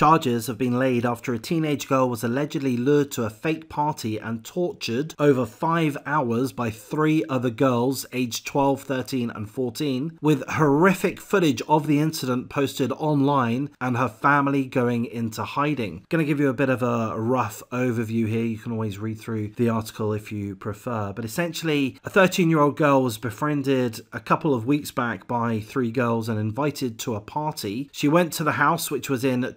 Charges have been laid after a teenage girl was allegedly lured to a fake party and tortured over five hours by three other girls aged 12, 13, and 14, with horrific footage of the incident posted online and her family going into hiding. Going to give you a bit of a rough overview here. You can always read through the article if you prefer. But essentially, a 13 year old girl was befriended a couple of weeks back by three girls and invited to a party. She went to the house, which was in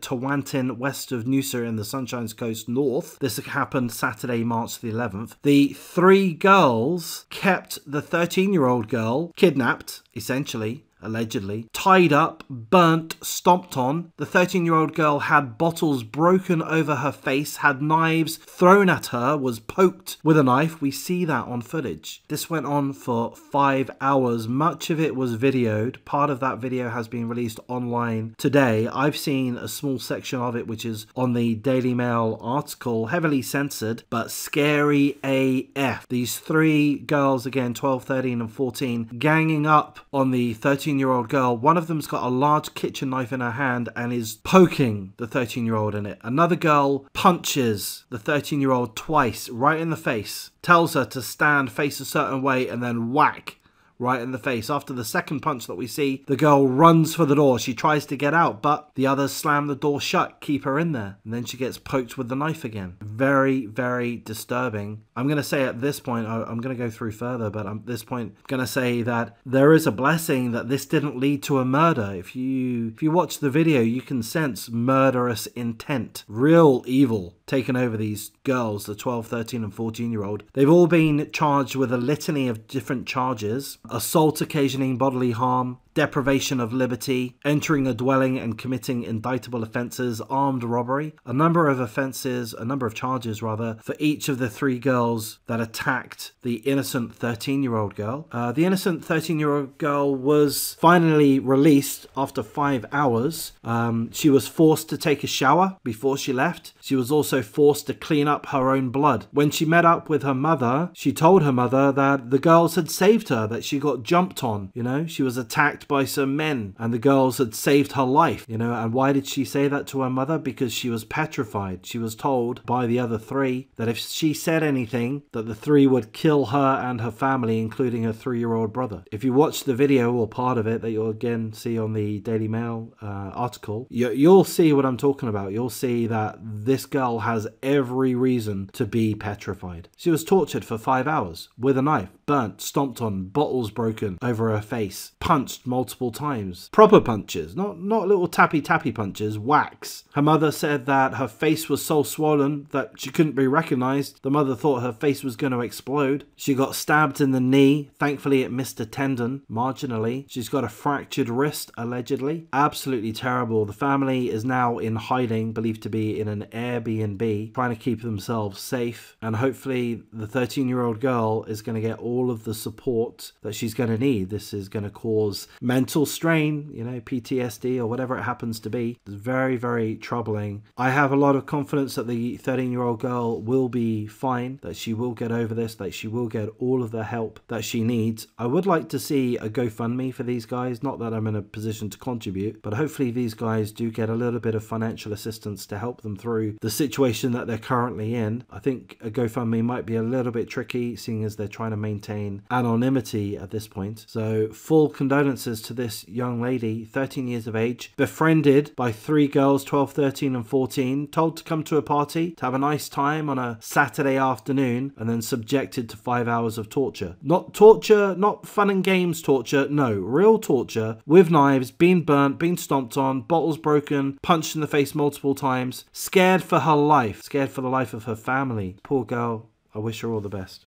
West of Noosa in the Sunshine Coast North. This happened Saturday, March the 11th. The three girls kept the 13 year old girl kidnapped, essentially, allegedly, tied up, burnt, stomped on. The 13 year old girl had bottles broken over her face, had knives thrown at her, was poked with a knife. We see that on footage. This went on for five hours. Much of it was videoed. Part of that video has been released online today. I've seen a small section of it, which is on the Daily Mail article, heavily censored, but scary AF. These three girls, again, 12, 13, and 14, ganging up on the 13 13 year old girl. One of them's got a large kitchen knife in her hand and is poking the 13 year old in it. Another girl punches the 13 year old twice right in the face, tells her to stand face a certain way, and then whack right in the face. After the second punch that we see, the girl runs for the door. She tries to get out, but the others slam the door shut, keep her in there. And then she gets poked with the knife again. Very, very disturbing. I'm going to say at this point, I'm going to go through further, but at this point, I'm going to say that there is a blessing that this didn't lead to a murder. If you if you watch the video, you can sense murderous intent, real evil taken over these girls, the 12, 13, and 14 year old. They've all been charged with a litany of different charges assault occasioning bodily harm, deprivation of liberty, entering a dwelling and committing indictable offences, armed robbery, a number of offences, a number of charges rather, for each of the three girls that attacked the innocent 13 year old girl. Uh, the innocent 13 year old girl was finally released after five hours. Um, she was forced to take a shower before she left. She was also forced to clean up her own blood. When she met up with her mother, she told her mother that the girls had saved her, that she got jumped on. You know, she was attacked attacked by some men and the girls had saved her life, you know. And why did she say that to her mother? Because she was petrified. She was told by the other three that if she said anything, that the three would kill her and her family, including her three year old brother. If you watch the video or part of it that you'll again see on the Daily Mail uh, article, you, you'll see what I'm talking about. You'll see that this girl has every reason to be petrified. She was tortured for five hours with a knife, burnt, stomped on, bottles broken over her face, punched multiple times. Proper punches, not not little tappy tappy punches, whacks. Her mother said that her face was so swollen that she couldn't be recognized. The mother thought her face was going to explode. She got stabbed in the knee. Thankfully, it missed a tendon marginally. She's got a fractured wrist, allegedly. Absolutely terrible. The family is now in hiding, believed to be in an Airbnb, trying to keep themselves safe. And hopefully, the 13 year old girl is going to get all of the support that she's going to need. This is going to cause mental strain, you know, PTSD or whatever it happens to be. It's very, very troubling. I have a lot of confidence that the 13 year old girl will be fine, that she will get over this, that she will get all of the help that she needs. I would like to see a GoFundMe for these guys, not that I'm in a position to contribute, but hopefully these guys do get a little bit of financial assistance to help them through the situation that they're currently in. I think a GoFundMe might be a little bit tricky, seeing as they're trying to maintain anonymity at this point. So, full condolences to this young lady, 13 years of age, befriended by three girls, 12, 13, and 14, told to come to a party to have a nice time on a Saturday afternoon, and then subjected to five hours of torture. Not torture, not fun and games torture, no, real torture with knives, being burnt, being stomped on, bottles broken, punched in the face multiple times, scared for her life, scared for the life of her family. Poor girl, I wish her all the best.